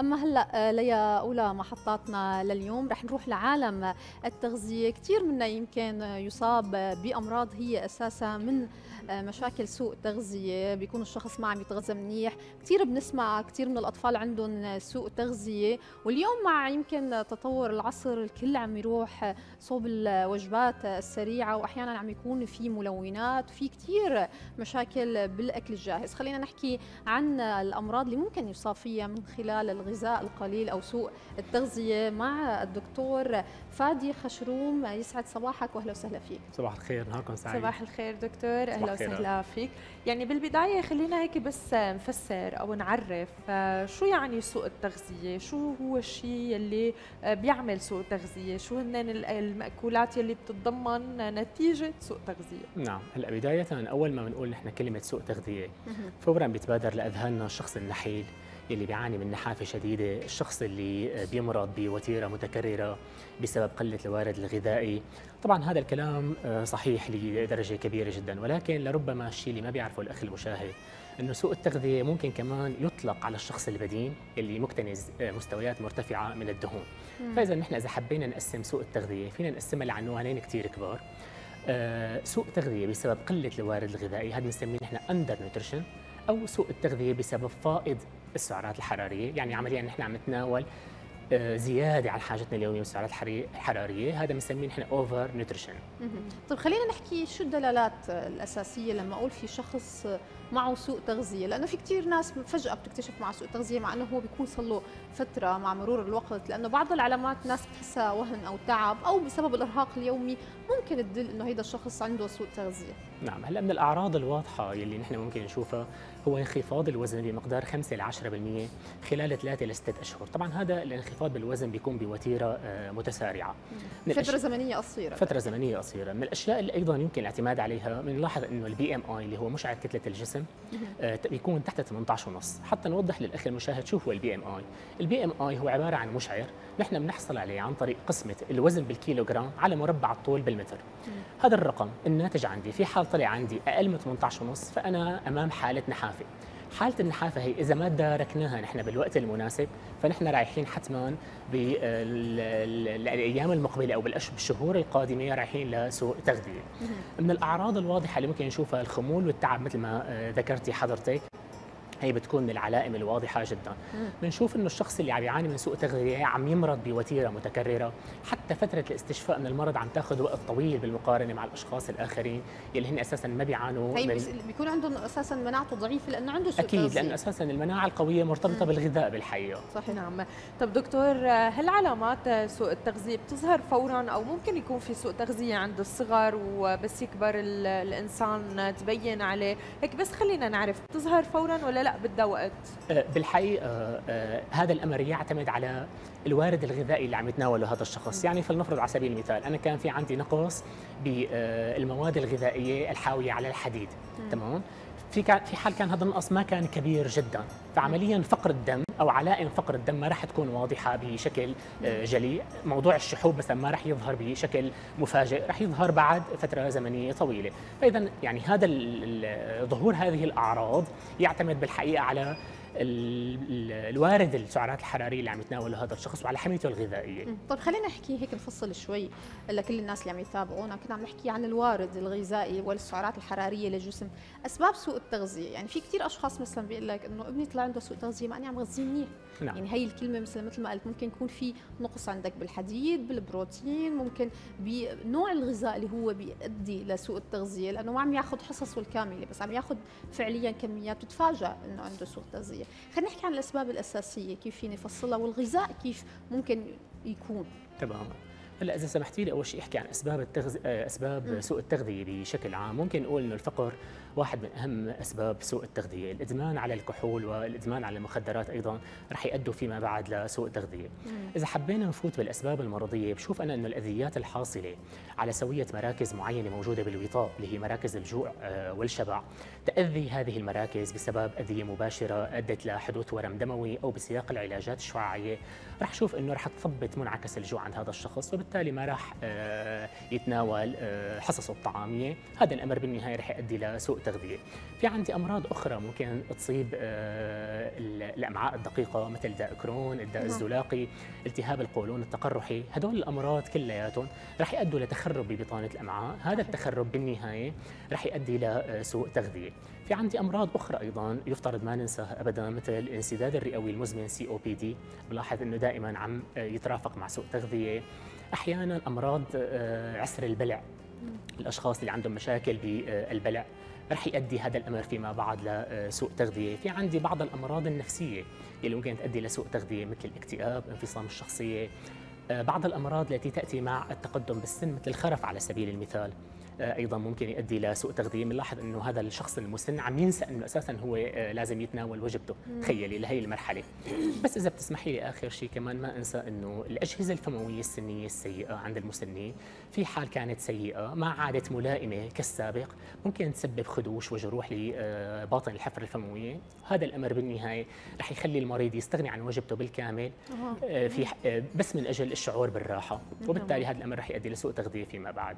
أما هلأ ليا أولى محطاتنا لليوم رح نروح لعالم التغذية. كثير منا يمكن يصاب بأمراض هي أساسا من مشاكل سوء تغذية. بيكون الشخص ما عم يتغذى منيح. كثير بنسمع كثير من الأطفال عندهم سوء تغذية. واليوم مع يمكن تطور العصر الكل عم يروح صوب الوجبات السريعة وأحيانا عم يكون في ملونات وفي كثير مشاكل بالأكل الجاهز. خلينا نحكي عن الأمراض اللي ممكن يصاب فيها من خلال الغذاء القليل أو سوء التغذية مع الدكتور فادي خشروم. يسعد صباحك واهلا وسهلا فيك. صباح الخير نهاركم سعيد. صباح الخير دكتور أهلا وسهلا فيك. يعني بالبداية خلينا هيك بس نفسر أو نعرف شو يعني سوء التغذية؟ شو هو الشيء اللي بيعمل سوء تغذية؟ شو هن المأكولات اللي بتتضمن نتيجة سوء تغذية؟ نعم هلأ بداية أول ما بنقول نحن كلمة سوء تغذية فورا بيتبادر لأذهاننا الشخص النحيل. يلي بيعاني من نحافة شديدة، الشخص اللي بيمرض بوتيرة متكررة بسبب قلة الوارد الغذائي، طبعا هذا الكلام آه، صحيح لدرجة كبيرة جدا ولكن لربما الشيء اللي ما بيعرفه الأخ المشاهد إنه سوء التغذية ممكن كمان يطلق على الشخص البدين اللي مكتنز آه، مستويات مرتفعة من الدهون. فاذا نحن إذا حبينا نقسم سوء التغذية فينا نقسمها لعنوانين كثير كبار. آه، سوء تغذيه بسبب قلة الوارد الغذائي هذا بنسميه نحن under nutrition أو سوء التغذية بسبب فائض السعرات الحرارية. يعني عمليا نحن عم نتناول آه، زيادة عن حاجتنا اليومية من السعرات الحرارية. هذا بنسميه نحن over nutrition طيب خلينا نحكي شو الدلالات الأساسية لما أقول في شخص معه سوء تغذية لأنه في كثير ناس فجأة بتكتشف معه سوء تغذية مع إنه هو بيكون صار له فترة مع مرور الوقت لأنه بعض العلامات ناس بتحسها وهن أو تعب أو بسبب الإرهاق اليومي ممكن تدل إنه هيدا الشخص عنده سوء تغذية. نعم هلأ من الأعراض الواضحة يلي نحن ممكن نشوفها هو انخفاض الوزن بمقدار 5 ل 10% خلال 3 ل 6 أشهر. طبعا هذا الانخفاض بالوزن بيكون بوتيرة آه، متسارعة. فترة زمنية قصيرة. فترة زمنية قصيرة. من الأشياء اللي أيضا يمكن الاعتماد عليها بنلاحظ إنه ال BMI اللي هو مشعر كتلة الجسم آه، بيكون تحت 18 ونص. حتى نوضح للاخ المشاهد شو هو ال BMI ال BMI هو عبارة عن مشعر نحن بنحصل عليه عن طريق قسمة الوزن بالكيلوغرام على مربع الطول بالمتر. هذا الرقم الناتج عندي في حال طلع عندي أقل من 18 ونص فأنا أمام حالة نحافة. حالة النحافة هي إذا ما داركناها نحن بالوقت المناسب فنحن رايحين حتما بالأيام المقبلة أو بالشهور القادمة رايحين لسوء تغذية. من الأعراض الواضحة اللي ممكن نشوفها الخمول والتعب مثل ما آه، ذكرتي حضرتك هي بتكون من العلائم الواضحة جدا. بنشوف إنه الشخص اللي عم يعاني من سوء تغذية عم يمرض بوتيرة متكررة. حتى فترة الاستشفاء من المرض عم تاخذ وقت طويل بالمقارنة مع الأشخاص الآخرين يلي هن أساسا ما بيعانوا هي من بيكون عندهم أساسا مناعته ضعيفة لأنه عنده سوء أكيد لأنه أساسا المناعة القوية مرتبطة مم. بالغذاء بالحقيقة صحيح. نعم. طب دكتور هل علامات سوء التغذية بتظهر فورا أو ممكن يكون في سوء تغذية عند الصغر وبس يكبر الإنسان تبين عليه؟ هيك بس خلينا نعرف بتظهر فورا ولا لا بدها وقت أه، بالحقيقة أه، هذا الأمر يعتمد على الوارد الغذائي اللي عم يتناوله هذا الشخص. يعني فلنفرض على سبيل المثال أنا كان في عندي نقص بالمواد الغذائية الحاوية على الحديد تمام؟ في في حال كان هذا النقص ما كان كبير جدا. فعمليا فقر الدم أو علائم فقر الدم ما راح تكون واضحة بشكل أه، جلي. موضوع الشحوب مثلا ما راح يظهر بشكل مفاجئ راح يظهر بعد فترة زمنية طويلة. فاذا يعني هذا ظهور هذه الأعراض يعتمد بالحقيقة على الوارد السعرات الحرارية اللي عم يتناوله هذا الشخص وعلى حميته الغذائية. طيب خلينا نحكي هيك نفصل شوي لكل الناس اللي عم يتابعونا. كنا عم نحكي عن الوارد الغذائي والسعرات الحرارية للجسم أسباب سوء التغذية. يعني في كثير أشخاص مثلا بيقول لك إنه ابني طلع عنده سوء تغذية ما إني عم غذيه منيح. نعم. يعني هي الكلمة مثل مثل ما قلت ممكن يكون في نقص عندك بالحديد بالبروتين ممكن بنوع الغذاء اللي هو بيؤدي لسوء التغذية لأنه ما عم ياخذ حصصه الكاملة بس عم ياخذ فعليا كميات بتتفاجئ إنه عنده سوء تغذية. خلينا نحكي عن الأسباب الأساسية كيف فيني أفصلها والغذاء كيف ممكن يكون. تمام. هلا إذا سمحتي لي أول شيء أحكي عن أسباب التغذ... أسباب سوء التغذية بشكل عام. ممكن نقول إنه الفقر واحد من أهم أسباب سوء التغذية، الإدمان على الكحول والإدمان على المخدرات أيضا رح يؤدوا فيما بعد لسوء التغذيه. إذا حبينا نفوت بالأسباب المرضية بشوف أنا إنه الأذيات الحاصلة على سوية مراكز معينة موجودة بالوطاء اللي هي مراكز الجوع آه، والشبع، تأذي هذه المراكز بسبب أذية مباشرة أدت لحدوث ورم دموي أو بسياق العلاجات الشعاعية، رح شوف إنه رح تثبت منعكس الجوع عند هذا الشخص وبالتالي ما راح آه، يتناول آه، حصصه الطعامية، هذا الأمر بالنهاية رح يؤدي لسوء التغذية. في عندي أمراض أخرى ممكن تصيب الأمعاء الدقيقة مثل داء كرون الداء نعم. الزلاقي التهاب القولون التقرحي. هدول الأمراض كلياتهم رح يؤدوا لتخرب ببطانه الأمعاء. هذا التخرب بالنهاية رح يؤدي لسوء تغذية. في عندي أمراض أخرى أيضا يفترض ما ننساها ابدا مثل الانسداد الرئوي المزمن سي أو بي دي بلاحظ إنه دائما عم يترافق مع سوء تغذية. أحيانا أمراض آه، عسر البلع. الأشخاص اللي عندهم مشاكل بالبلع. رح يؤدي هذا الأمر فيما بعد لسوء تغذية، في عندي بعض الأمراض النفسية اللي ممكن تؤدي لسوء تغذية مثل الاكتئاب، انفصام الشخصية، آه، بعض الأمراض التي تأتي مع التقدم بالسن مثل الخرف على سبيل المثال. أيضا ممكن يؤدي لسوء تغذيه بنلاحظ إنه هذا الشخص المسن عم ينسى إنه أساسا هو آه، لازم يتناول وجبته. تخيلي لهي المرحلة. بس إذا بتسمحي لي آخر شيء كمان ما أنسى إنه الأجهزة الفموية السنية السيئة عند المسنين في حال كانت سيئة ما عادت ملائمة كالسابق ممكن تسبب خدوش وجروح لباطن الحفره الفموية. هذا الأمر بالنهاية رح يخلي المريض يستغني عن وجبته بالكامل في بس من أجل الشعور بالراحة. وبالتالي هذا الأمر رح يؤدي لسوء تغذية فيما بعد.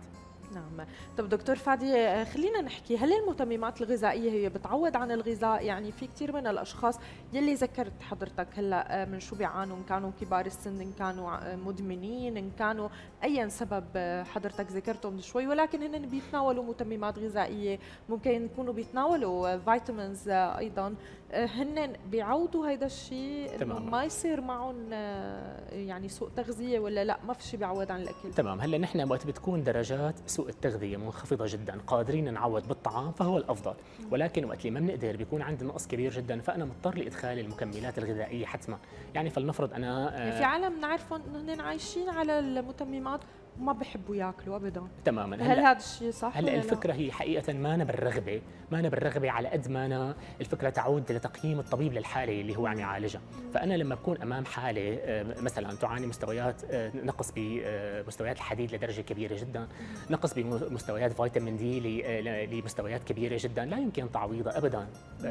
نعم. طب دكتور فادي آه، خلينا نحكي هل المتممات الغذائية هي بتعوض عن الغذاء؟ يعني في كثير من الأشخاص يلي ذكرت حضرتك هلأ آه، من شو بيعانوا؟ إن كانوا كبار السن إن كانوا آه، مدمنين إن كانوا اي سبب حضرتك ذكرته من شوي ولكن هن بيتناولوا متممات غذائية ممكن يكونوا بيتناولوا فيتامينز أيضا. هن بيعوضوا هيدا الشيء ما يصير معهم يعني سوء تغذية ولا لأ ما في شيء بيعوض عن الأكل. تمام. هلأ نحن وقت بتكون درجات سوء التغذية منخفضة جدا. قادرين نعوض بالطعام فهو الأفضل. ولكن وقت اللي ما بنقدر بيكون عندي نقص كبير جدا فأنا مضطر لإدخال المكملات الغذائية حتما. يعني فلنفرض أنا يعني في عالم نعرفهم انهم عايشين على المتممات ما بحبوا ياكلوا ابدا. تماما. هل هذا الشيء صح هلا الفكرة هي حقيقة ما أنا بالرغبة ما أنا بالرغبة على قد ما أنا الفكرة تعود لتقييم الطبيب للحالة اللي هو عم يعالجها. فأنا لما بكون أمام حالة آه، مثلا تعاني مستويات آه، نقص بمستويات الحديد لدرجة كبيرة جدا نقص بمستويات فيتامين دي آه، لمستويات كبيرة جدا لا يمكن تعويضها ابدا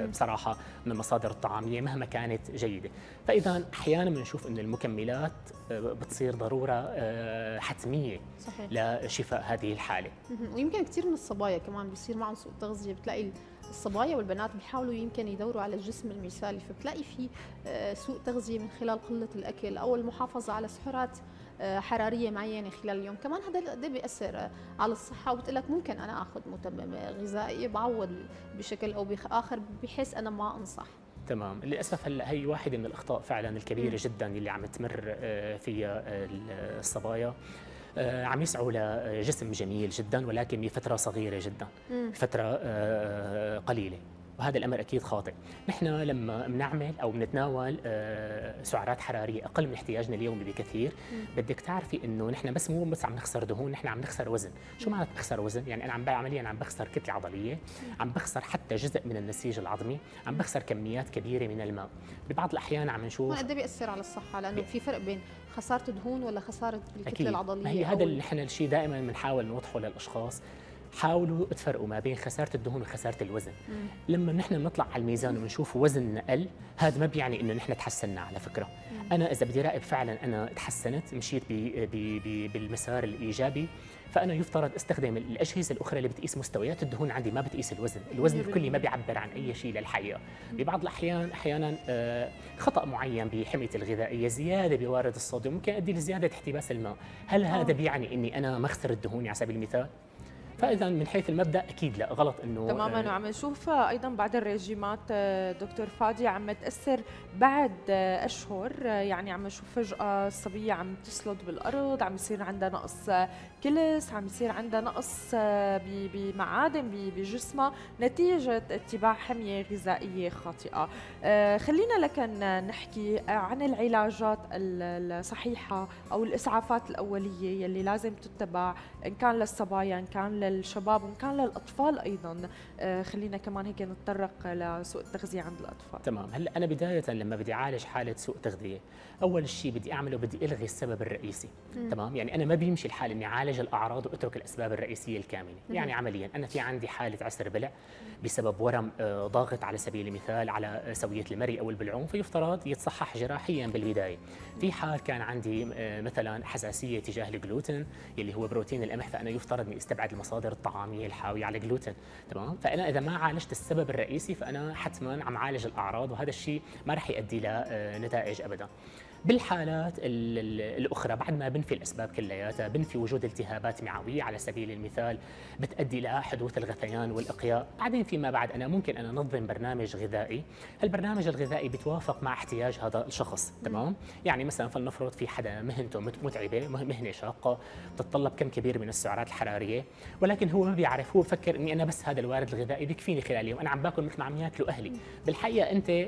بصراحة من المصادر الطعامية مهما كانت جيدة. فاذا أحيانا بنشوف انه المكملات بتصير ضرورة حتمية. صحيح. لشفاء هذه الحالة. ويمكن كثير من الصبايا كمان بيصير معهم سوء تغذية بتلاقي الصبايا والبنات بيحاولوا يمكن يدوروا على الجسم المثالي فبتلاقي في آه، سوء تغذية من خلال قلة الأكل أو المحافظة على سعرات آه، حرارية معينة خلال اليوم. كمان هذا قد بيأثر آه، على الصحة. وبتقول لك ممكن أنا آخذ متمم غذائي بعوض بشكل أو باخر بحيث أنا ما أنصح. تمام. للأسف هلا هي واحدة من الأخطاء فعلا الكبيرة م. جدا اللي عم تمر فيها الصبايا. عم يسعوا لجسم جميل جدا ولكن بفترة صغيرة جدا فترة آه، قليلة. وهذا الأمر أكيد خاطئ. نحن لما بنعمل أو بنتناول آه، سعرات حرارية أقل من احتياجنا اليومي بكثير بدك تعرفي إنه نحن بس مو بس عم نخسر دهون نحن عم نخسر وزن. شو معنى نخسر وزن؟ يعني أنا عم عمليا عم بخسر كتلة عضلية عم بخسر حتى جزء من النسيج العظمي عم بخسر كميات كبيرة من الماء. ببعض الأحيان عم نشوف قد إيه بيأثر على الصحة؟ لأنه في فرق بين خسارة دهون ولا خسارة الكتلة العضليه ما هي هذا اللي نحن الشيء دائما بنحاول نوضحه للأشخاص. حاولوا تفرقوا ما بين خسارة الدهون وخسارة الوزن. مم. لما نحن بنطلع على الميزان ونشوف وزننا قل هذا ما بيعني إنه نحن تحسنا على فكرة. مم. أنا إذا بدي راقب فعلا أنا تحسنت مشيت بي بي بي بالمسار الإيجابي فأنا يفترض استخدم الأجهزة الأخرى اللي بتقيس مستويات الدهون عندي ما بتقيس الوزن. الوزن الكلي ما بيعبر عن أي شيء للحقيقة. ببعض الاحيان أحيانا آه، خطأ معين بحمية الغذائية زيادة بوارد الصوديوم ممكن يؤدي لزيادة احتباس الماء. هل هذا آه. بيعني إني أنا مخسر الدهون على سبيل المثال؟ فإذا من حيث المبدأ أكيد لا غلط إنه تماما. آه، وعم نشوف أيضا بعد الريجيمات آه، دكتور فادي عم تاثر بعد آه، أشهر يعني عم نشوف فجأة الصبية عم تسلط بالأرض عم يصير عندها نقص كلس عم يصير عندها نقص بمعادن بجسمها نتيجة اتباع حمية غذائية خاطئة. خلينا لكن نحكي عن العلاجات الصحيحه أو الإسعافات الأولية يلي لازم تتبع إن كان للصبايا إن كان للشباب وإن كان للأطفال أيضا آه، خلينا كمان هيك نتطرق لسوء التغذية عند الأطفال. تمام. هلأ أنا بداية لما بدي أعالج حالة سوء تغذية أول شيء بدي أعمله بدي ألغي السبب الرئيسي. مم. تمام؟ يعني أنا ما بيمشي الحال إني أعالج الأعراض وأترك الأسباب الرئيسية الكاملة. مم. يعني عمليا أنا في عندي حالة عسر بلع بسبب ورم آه، ضاغط على سبيل المثال على سوية المري أو البلعوم فيفترض يتصحح جراحيا بالبداية. في حال كان عندي آه، مثلا حساسية تجاه الجلوتين اللي هو بروتين القمح فأنا يفترض إني أستبعد المصادر المصادر الطعاميه الحاويه على جلوتين تمام؟ فأنا إذا ما عالجت السبب الرئيسي فأنا حتما عم عالج الأعراض وهذا الشيء ما راح يؤدي لنتائج ابدا. بالحالات الأخرى بعد ما بنفي الأسباب كلياتها بنفي وجود التهابات معوية على سبيل المثال بتؤدي لحدوث الغثيان والإقياء. بعدين فيما بعد أنا ممكن أنا أنظم برنامج غذائي. البرنامج الغذائي بيتوافق مع احتياج هذا الشخص تمام؟ يعني مثلا فلنفرض في حدا مهنته متعبة مهنة شاقة بتتطلب كم كبير من السعرات الحرارية ولكن هو ما بيعرف هو بفكر إني أنا بس هذا الوارد الغذائي بيكفيني خلال اليوم. أنا عم باكل مثل ما عم ياكلوا أهلي. بالحقيقة أنت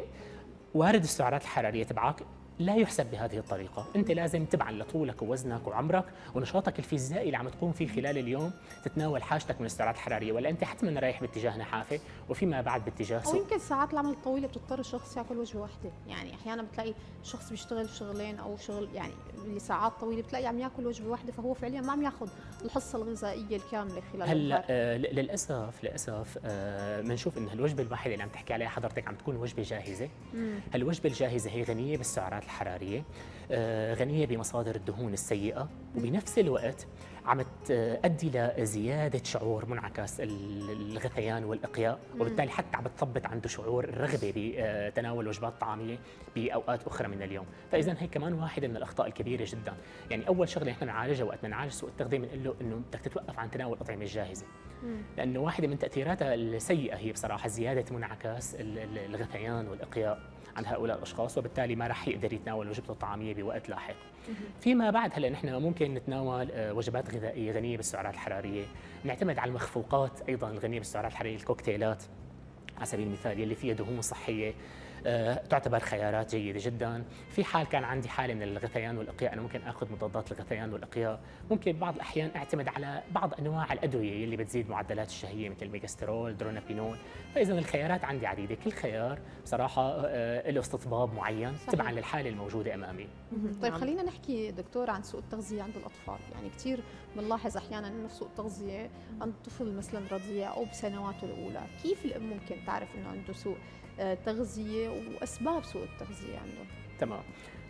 وارد السعرات الحرارية تبعك لا يحسب بهذه الطريقة. أنت لازم تبعا لطولك ووزنك وعمرك ونشاطك الفيزيائي اللي عم تقوم فيه خلال اليوم تتناول حاجتك من السعرات الحرارية ولا أنت حتما رايح باتجاه نحافة وفيما بعد باتجاه سوء أو يمكن ساعات العمل الطويلة بتضطر الشخص ياكل وجبة واحدة. يعني أحيانا بتلاقي شخص بيشتغل شغلين أو شغل يعني لساعات طويلة بتلاقي عم ياكل وجبة واحدة فهو فعليا ما عم ياخذ الحصة الغذائية الكاملة خلال هلأ آه للأسف للأسف بنشوف آه إن الوجبة الواحدة اللي عم تحكي عليها حضرتك عم تكون وجبة جاهزة. هالوجبة الجاهزة هي غنية بالسعرات الحرارية آه، غنية بمصادر الدهون السيئة. وبنفس الوقت عم تؤدي لزيادة شعور منعكس الغثيان والإقياء. وبالتالي حتى عم تثبط عنده شعور الرغبة بتناول وجبات طعامية بأوقات أخرى من اليوم. فإذا هي كمان واحدة من الأخطاء الكبيرة جدا. يعني أول شغلة نحن نعالجها وقت نعالج سوء التغذية بنقول له إنه بدك تتوقف عن تناول الأطعمة الجاهزة. لأنه واحدة من تأثيراتها السيئة هي بصراحة زيادة منعكس الغثيان والإقياء. عند هؤلاء الأشخاص وبالتالي ما راح يقدر يتناول وجبته الطعامية بوقت لاحق. فيما بعد هلأ نحن ممكن نتناول آه، وجبات غذائية غنية بالسعرات الحرارية، نعتمد على المخفوقات أيضا الغنية بالسعرات الحرارية الكوكتيلات. على سبيل المثال يلي فيها دهون صحية تعتبر خيارات جيدة جدا. في حال كان عندي حالة من الغثيان والإقياء أنا ممكن أخذ مضادات الغثيان والإقياء. ممكن بعض الأحيان أعتمد على بعض أنواع الأدوية اللي بتزيد معدلات الشهية مثل ال megestrol dronabinol. فإذا الخيارات عندي عديدة. كل خيار بصراحة آه، له استطباب معين تبعا للحالة الموجودة أمامي. طيب نعم. خلينا نحكي دكتور عن سوء التغذية عند الأطفال. يعني كثير بنلاحظ أحيانا أنه سوء التغذية عند طفل مثلا رضيع أو بسنواته الأولى. كيف الأم ممكن تعرف أنه عنده سوء تغذية وأسباب سوء التغذية عنده. تمام.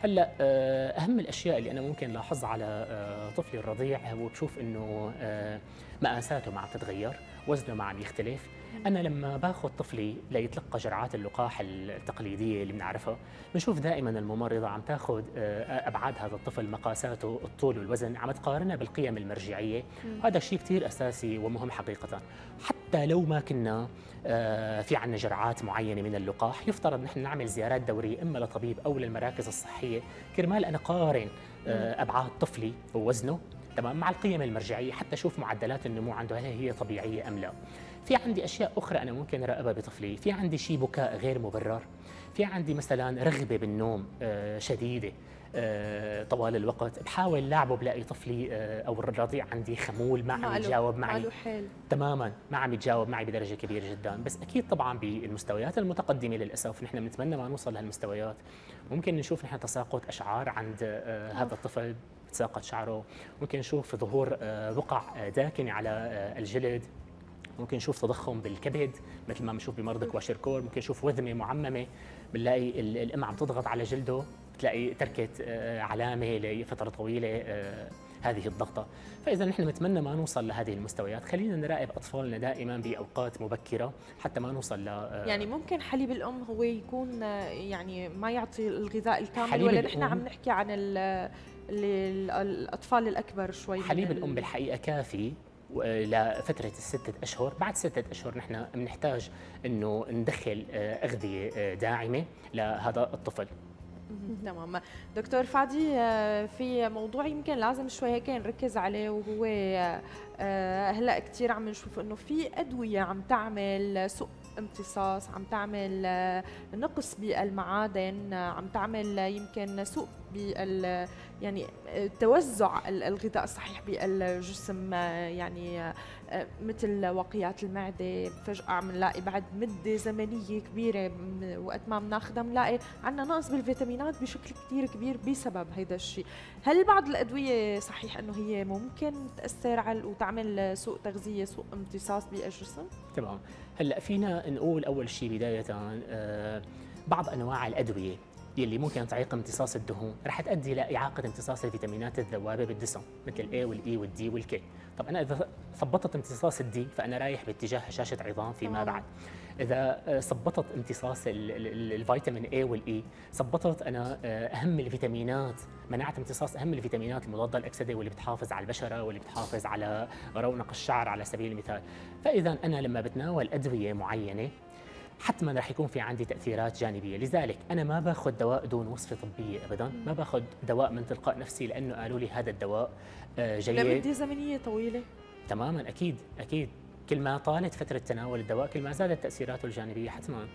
هلأ آه، أهم الأشياء اللي أنا ممكن لاحظها على آه، طفلي الرضيع هو بشوف إنه آه، مقاساته ما عم تتغير وزنه ما عم يختلف أنا لما باخذ طفلي ليتلقى جرعات اللقاح التقليدية اللي بنعرفها بنشوف دائما الممرضة عم تاخذ أبعاد هذا الطفل مقاساته الطول والوزن عم تقارنها بالقيم المرجعية. هذا شيء كثير أساسي ومهم حقيقه. حتى لو ما كنا آه، في عندنا جرعات معينة من اللقاح يفترض نحن نعمل زيارات دورية إما لطبيب أو للمراكز الصحية. كرمال أنا قارن آه، أبعاد طفلي ووزنه تمام مع القيم المرجعية حتى أشوف معدلات النمو عنده هل هي طبيعية أم لا. في عندي أشياء أخرى أنا ممكن أراقبها بطفلي. في عندي شيء بكاء غير مبرر. في عندي مثلا رغبة بالنوم آه، شديدة آه، طوال الوقت. بحاول لعبه بلاقي طفلي آه، أو الرضيع عندي خمول ما عم يتجاوب معي. حيل. تماما ما عم يتجاوب معي بدرجة كبيرة جدا. بس أكيد طبعا بالمستويات المتقدمة للأسف. نحن بنتمنى ما نوصل لهالمستويات. ممكن نشوف نحن تساقط أشعار عند هذا الطفل تساقط شعره. ممكن نشوف ظهور بقع داكنه على الجلد. ممكن نشوف تضخم بالكبد مثل ما بنشوف بمرضى كواشيركور ممكن نشوف وذمه معممة بنلاقي الام عم تضغط على جلده بتلاقي تركت آه، علامة لفترة طويلة آه، هذه الضغطة. فإذا نحن نتمنى ما نوصل لهذه المستويات. خلينا نراقب أطفالنا دائما بأوقات مبكرة حتى ما نوصل ل آه، يعني ممكن حليب الأم هو يكون يعني ما يعطي الغذاء الكامل ولا نحن عم نحكي عن الأطفال الأكبر شوي حليب الأم بالحقيقة كافي لفترة الستة أشهر. بعد ستة أشهر نحن بنحتاج أنه ندخل أغذية داعمة لهذا الطفل. تمام. دكتور فادي آه، في موضوع يمكن لازم شوي هيك نركز عليه وهو آه، هلأ كثير عم نشوف إنه في أدوية عم تعمل سوء امتصاص عم تعمل آه، نقص بالمعادن عم تعمل يمكن سوء بال يعني توزع الغذاء الصحيح بالجسم يعني مثل وقيات المعدة فجأة عم نلاقي بعد مدة زمنية كبيرة وقت ما بناخذها بنلاقي عندنا نقص بالفيتامينات بشكل كثير كبير بسبب هذا الشيء هل بعض الأدوية صحيح إنه هي ممكن تأثر على وتعمل سوء تغذية سوء امتصاص بالجسم؟ تمام. هلأ فينا نقول أول شيء بداية آه بعض أنواع الأدوية. يلي ممكن تعيق امتصاص الدهون رح تؤدي لاعاقه امتصاص الفيتامينات الذوابة بالجسم مثل الاي والاي والدي والكي طب أنا إذا ثبطت امتصاص ال D فأنا رايح باتجاه هشاشه عظام فيما بعد. إذا ثبطت آه، امتصاص الفيتامين A وال E ثبطت أنا آه، أهم الفيتامينات منعت امتصاص أهم الفيتامينات المضادة للاكسده واللي بتحافظ على البشرة واللي بتحافظ على رونق الشعر على سبيل المثال. فإذا أنا لما بتناول أدوية معينة حتما رح يكون في عندي تأثيرات جانبية. لذلك أنا ما باخذ دواء دون وصفة طبية ابدا. ما باخذ دواء من تلقاء نفسي لأنه قالوا لي هذا الدواء آه، جيد. لمده زمنية طويلة. تماما أكيد أكيد. كل ما طالت فترة تناول الدواء كل ما زادت تأثيراته الجانبية حتما.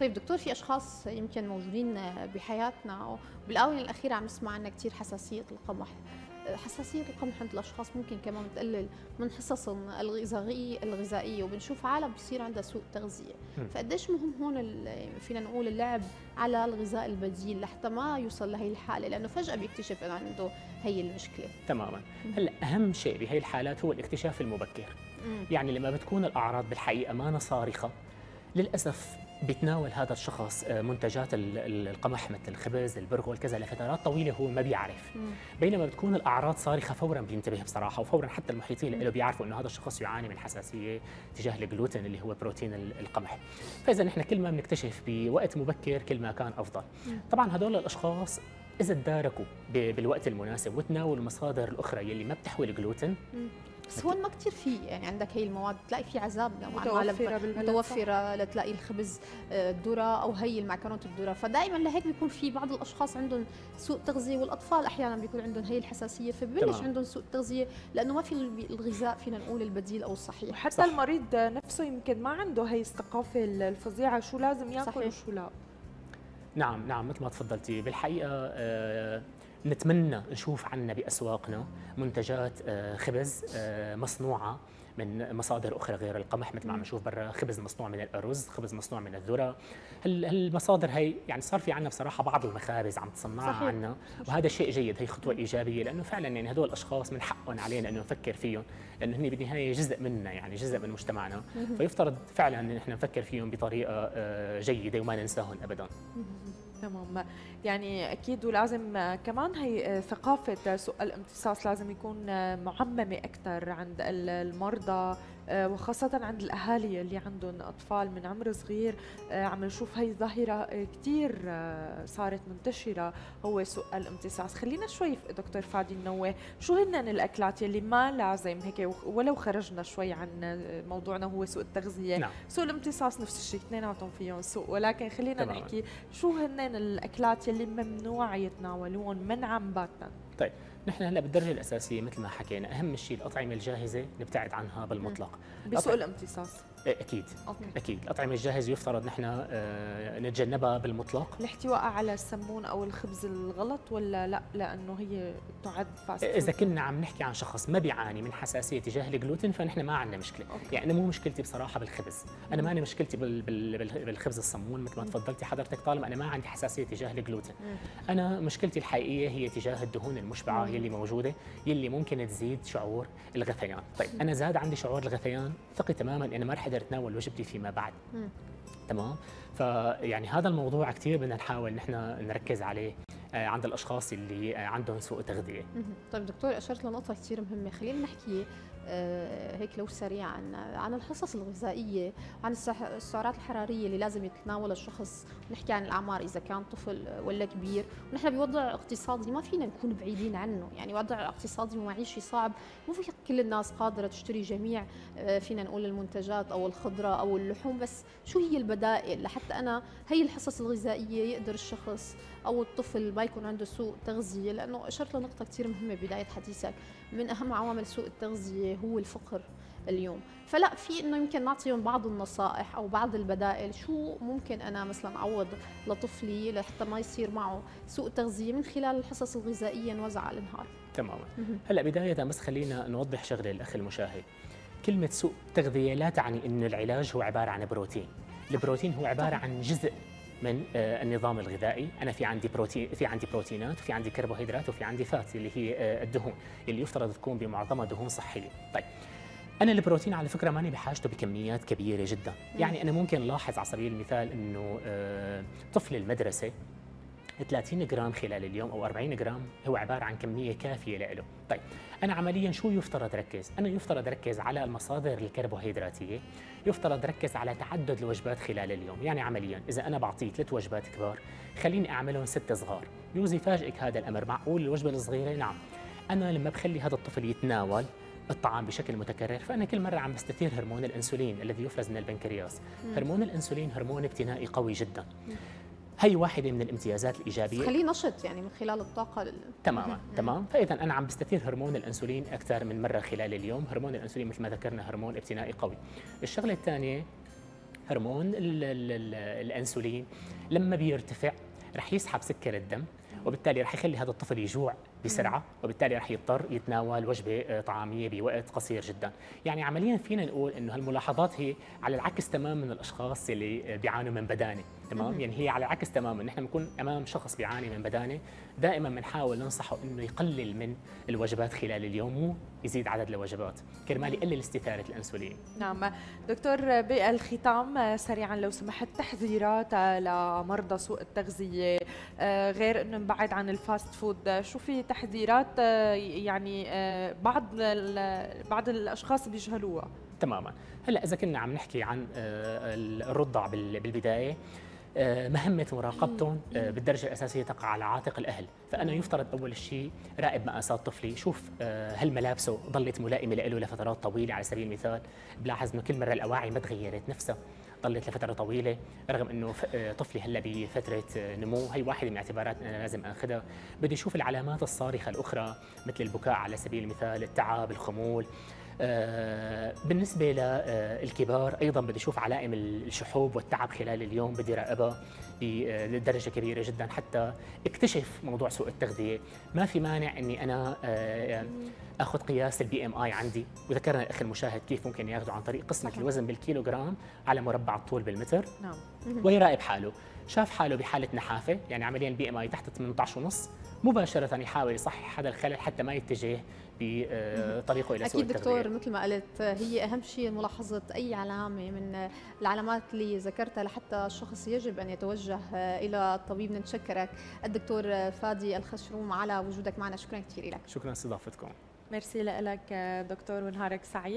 طيب دكتور في أشخاص يمكن موجودين بحياتنا وبالآونة الأخيرة عم نسمع عنا كثير حساسية القمح حساسية القمح عند الأشخاص ممكن كمان تقلل من حصصهم الغذائية الغذائية وبنشوف عالم بصير عندها سوء تغذية. فقديش مهم هون فينا نقول اللعب على الغذاء البديل لحتى ما يوصل لهي الحالة لأنه فجأة بيكتشف أنه عنده هي المشكلة. تماما. هلأ أهم شيء بهي الحالات هو الاكتشاف المبكر. يعني لما بتكون الأعراض بالحقيقة ما صارخة للأسف بيتناول هذا الشخص آه، منتجات القمح مثل الخبز البرغل كذا لفترات طويلة هو ما بيعرف. بينما بتكون الأعراض صارخة فورا بينتبه بصراحة وفورا حتى المحيطين له بيعرفوا إنه هذا الشخص يعاني من حساسية تجاه الجلوتين اللي هو بروتين القمح. فاذا نحن كل ما بنكتشف بوقت مبكر كل ما كان أفضل. طبعا هدول الأشخاص إذا تداركوا بالوقت المناسب وتناولوا المصادر الأخرى يلي ما بتحوي الجلوتين بس هون ما كثير في يعني عندك هي المواد بتلاقي في عذاب متوفرة متوفرة لتلاقي الخبز آه، الذرة أو هي المعكرونات الذرة. فدائما لهيك بيكون في بعض الأشخاص عندهم سوء تغذية والأطفال أحيانا بيكون عندهم هي الحساسية. فببلش عندهم سوء تغذية لأنه ما في الغذاء فينا نقول البديل أو الصحيح. وحتى صح. المريض نفسه يمكن ما عنده هي الثقافة الفظيعة شو لازم يأكل وشو لا. نعم نعم مثل ما تفضلتي. بالحقيقة آه نتمنى نشوف عنا بأسواقنا منتجات آه، خبز آه، مصنوعة من مصادر أخرى غير القمح مثل ما عم نشوف برا خبز مصنوع من الأرز خبز مصنوع من الذرة. هالمصادر هي يعني صار في عنا بصراحة بعض المخابز عم تصنعها عنا. وهذا شيء جيد هي خطوة إيجابية لأنه فعلا يعني هدول الأشخاص من حقهم علينا إنه نفكر فيهم لأنه هن بالنهاية جزء منا يعني جزء من مجتمعنا. فيفترض فعلا إن إحنا نفكر فيهم بطريقة آه، جيدة وما ننساهم ابدا. تمام. يعني أكيد ولازم كمان هي ثقافة سوء الامتصاص لازم يكون معممة أكثر عند المرضى. وخاصة عند الأهالي اللي عندهم أطفال من عمر صغير آه، عم نشوف هي الظاهرة آه، كثير صارت منتشرة. هو سوء الامتصاص خلينا شوي دكتور فادي ننوه شو هن الأكلات يلي ما لازم هيك ولو خرجنا شوي عن موضوعنا هو سوء التغذية. نعم. سوء الامتصاص نفس الشيء اثنيناتهم فيهم سوء. ولكن خلينا تمام. نحكي شو هن الأكلات يلي ممنوع يتناولون منعا باتا طيب. نحن هلا بالدرجة الأساسية مثل ما حكينا أهم شيء الأطعمة الجاهزة نبتعد عنها بالمطلق. بسوء الامتصاص. أكيد. أوكي. أكيد. الاطعمه الجاهزه يفترض نحن آه، نتجنبها بالمطلق. الاحتواء على السمون أو الخبز الغلط ولا لا؟ لأنه هي تعد fast إذا كنا عم نحكي عن شخص ما بيعاني من حساسية تجاه الجلوتين فنحن ما عندنا مشكلة. أوكي. يعني أنا مو مشكلتي بصراحة بالخبز. أنا ماني مشكلتي بال... بال... بالخبز الصمون مثل ما تفضلتي حضرتك طالما أنا ما عندي حساسية تجاه الجلوتين. أنا مشكلتي الحقيقية هي تجاه الدهون المشبعة يلي موجودة يلي ممكن تزيد شعور الغثيان. طيب أنا زاد عندي شعور الغثيان ثقي تماما اني ما رح أقدر اتناول وجبتي فيما بعد مم. تمام فيعني هذا الموضوع كثير بدنا نحاول نحن نركز عليه آه، عند الأشخاص اللي آه، عندهم سوء تغذية. طيب دكتور أشرت لنقطة كثير مهمة، خلينا نحكي هيك لو سريعا عن الحصص الغذائية عن السعرات الحرارية اللي لازم يتناولها الشخص. نحكي عن الأعمار إذا كان طفل ولا كبير. ونحن بوضع اقتصادي ما فينا نكون بعيدين عنه. يعني وضع اقتصادي ومعيشي صعب. مو في كل الناس قادرة تشتري جميع آه، فينا نقول المنتجات أو الخضرة أو اللحوم. بس شو هي البدائل؟ لحتى أنا هي الحصص الغذائية يقدر الشخص أو الطفل ما يكون عنده سوء تغذية. لأنه أشرت لنقطة كثير مهمة بدايه حديثك. من أهم عوامل سوء التغذية هو الفقر اليوم. فلا في إنه يمكن نعطيهم بعض النصائح أو بعض البدائل شو ممكن أنا مثلا أعوض لطفلي لحتى ما يصير معه سوء تغذية من خلال الحصص الغذائية نوزع على النهار. تماما. هلأ بداية بس خلينا نوضح شغلة للاخ المشاهد. كلمة سوء تغذية لا تعني انه العلاج هو عبارة عن بروتين. البروتين هو عبارة عن جزء من آه، النظام الغذائي. أنا في عندي بروتين في عندي بروتينات وفي عندي كربوهيدرات وفي عندي فات اللي هي آه، الدهون اللي يفترض تكون بمعظمها دهون صحية. طيب أنا البروتين على فكرة ماني بحاجته بكميات كبيرة جدا. يعني أنا ممكن لاحظ على سبيل المثال إنه آه، طفل المدرسة 30 جرام خلال اليوم أو 40 جرام هو عبارة عن كمية كافية له. طيب أنا عمليا شو يفترض ركز أنا يفترض ركز على المصادر الكربوهيدراتية يفترض ركز على تعدد الوجبات خلال اليوم. يعني عمليا إذا أنا بعطيه ثلاث وجبات كبار خليني أعملهم ست صغار. يوزي يفاجئك هذا الأمر. معقول الوجبة الصغيرة؟ نعم. أنا لما بخلي هذا الطفل يتناول الطعام بشكل متكرر فأنا كل مرة عم بستثير هرمون الإنسولين الذي يفرز من البنكرياس. هرمون الإنسولين هرمون ابتنائي قوي جدا. هي واحدة من الامتيازات الإيجابية. خليه نشط يعني من خلال الطاقة لل... تماما تمام. فإذا أنا عم بستثير هرمون الأنسولين أكثر من مرة خلال اليوم. هرمون الأنسولين مثل ما ذكرنا هرمون ابتنائي قوي. الشغلة الثانية هرمون ال ال ال الأنسولين. لما بيرتفع رح يسحب سكر الدم وبالتالي رح يخلي هذا الطفل يجوع. بسرعة وبالتالي رح يضطر يتناول وجبة آه، طعامية بوقت قصير جدا. يعني عمليا فينا نقول إنه هالملاحظات هي على العكس تماما من الأشخاص اللي آه، بيعانوا من بدانة تمام؟ يعني هي على العكس تماما. نحن بنكون أمام شخص بيعاني من بدانة دائما بنحاول ننصحه إنه يقلل من الوجبات خلال اليوم مو يزيد عدد الوجبات. كرمال يقلل استثارة الأنسولين. نعم. دكتور بالختام آه، سريعا لو سمحت تحذيرات لمرضى سوء التغذية غير انه نبعد عن ال fast food شو في تحذيرات آه، يعني آه، بعض بعض الأشخاص بيجهلوها تماما. هلأ إذا كنا عم نحكي عن آه، الرضع بالبداية مهمة مراقبتهم بالدرجة الأساسية تقع على عاتق الأهل. فأنا يفترض أول شيء راقب مقاسات طفلي شوف هل ملابسه ظلت ملائمة له لفترات طويلة على سبيل المثال؟ بلاحظ أنه كل مرة الأواعي ما تغيرت نفسها. ضلت لفترة طويلة رغم إنه آه، طفلي هلأ بفترة آه، نمو هي واحدة من الاعتبارات أنا لازم آخذها. بدي أشوف العلامات الصارخة الأخرى مثل البكاء على سبيل المثال التعب الخمول. بالنسبة للكبار أيضا بدي أشوف علائم الشحوب والتعب خلال اليوم بدي راقبها بدرجة كبيرة جدا. حتى اكتشف موضوع سوء التغذية. ما في مانع أني أنا آخذ قياس ال BMI عندي. وذكرنا أخي المشاهد كيف ممكن ياخذه عن طريق قسمة صحيح. الوزن بالكيلوغرام على مربع الطول بالمتر. نعم. ويراقب حاله. شاف حاله بحالة نحافة. يعني عمليا ال BMI تحت 18 ونص. مباشرة يحاول يصحح هذا الخلل حتى ما يتجه بطريقه إلى أكيد دكتور مثل ما قلت هي أهم شيء ملاحظة أي علامة من العلامات اللي ذكرتها لحتى الشخص يجب أن يتوجه إلى الطبيب. نتشكرك الدكتور فادي الخشروم على وجودك معنا. شكرا كثير لك. شكرا لاستضافتكم ميرسي لك دكتور ونهارك سعيد.